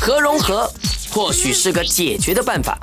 核融合或许是个解决的办法。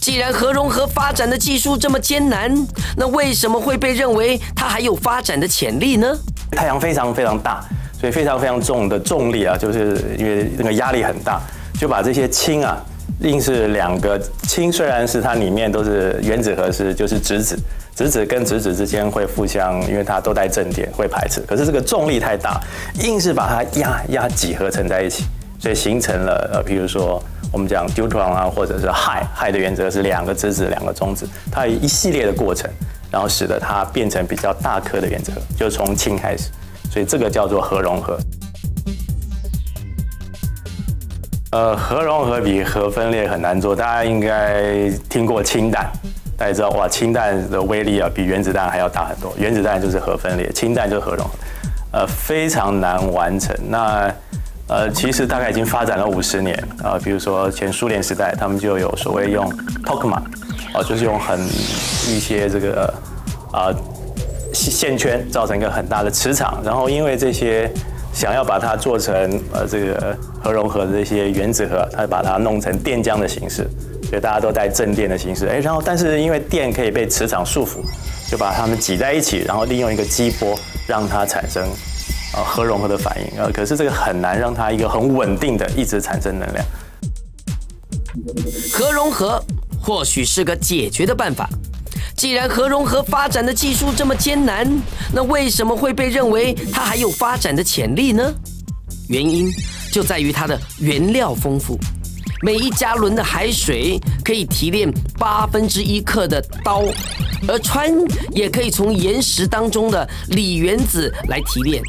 既然核融合发展的技术这么艰难，那为什么会被认为它还有发展的潜力呢？太阳非常非常大，所以非常非常重的重力啊，就是因为那个压力很大，就把这些氢啊，硬是两个氢，虽然是它里面都是原子核是就是质子，质子跟质子之间会互相，因为它都带正电会排斥，可是这个重力太大，硬是把它压压几合成在一起，所以形成了呃，比如说我们讲 deuteron 啊，或者是氦，氦的原则是两个质子两个中子，它有一系列的过程。然后使得它变成比较大颗的原子核，就从氢开始，所以这个叫做核融合。呃，核融合比核分裂很难做，大家应该听过氢弹，大家知道哇，氢弹的威力啊比原子弹还要大很多。原子弹就是核分裂，氢弹就是核融合，呃，非常难完成。那呃，其实大概已经发展了五十年啊，比如说前苏联时代，他们就有所谓用 tokamak。哦，就是用很一些这个啊线圈造成一个很大的磁场，然后因为这些想要把它做成呃这个核融合的这些原子核，它把它弄成电浆的形式，所以大家都带正电的形式。哎，然后但是因为电可以被磁场束缚，就把它们挤在一起，然后利用一个激波让它产生呃核融合的反应。呃，可是这个很难让它一个很稳定的一直产生能量。核融合。或许是个解决的办法。既然核融合发展的技术这么艰难，那为什么会被认为它还有发展的潜力呢？原因就在于它的原料丰富。每一加仑的海水可以提炼八分之一克的氘，而氚也可以从岩石当中的锂原子来提炼。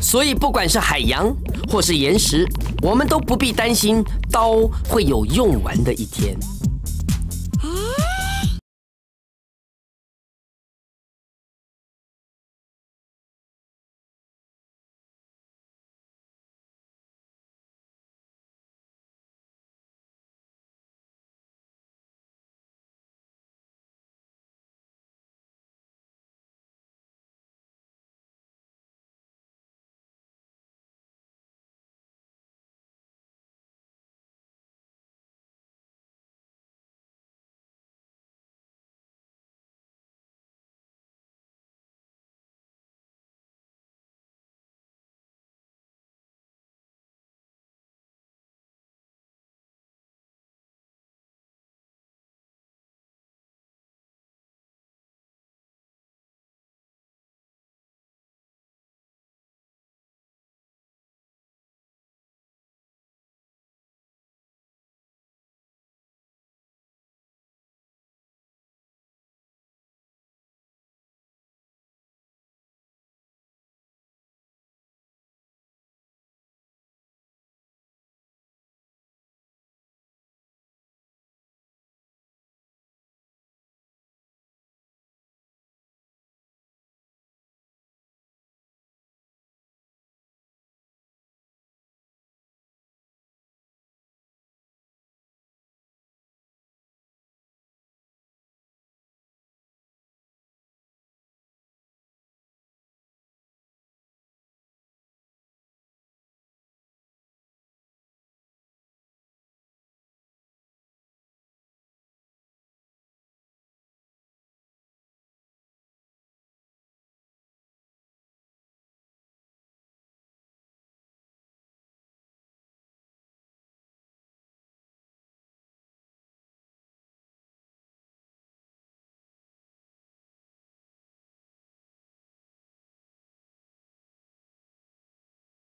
所以，不管是海洋或是岩石，我们都不必担心刀会有用完的一天。